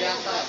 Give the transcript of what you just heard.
Gracias.